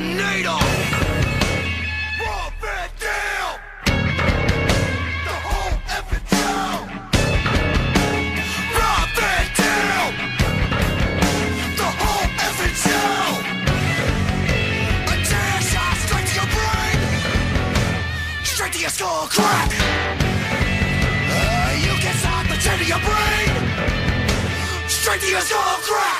NATO, The whole effing town! The whole effing town! A shot straight to your brain! Straight to your skull crack! Uh, you get shot the tip of your brain! Straight to your skull crack!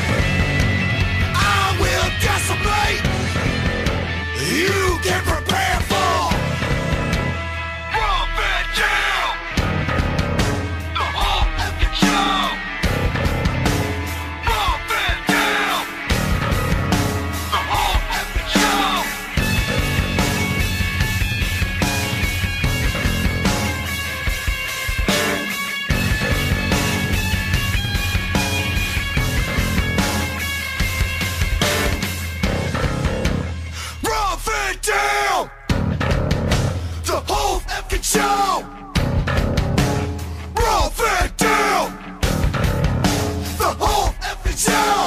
show. Rob Van Dam. the whole effing show.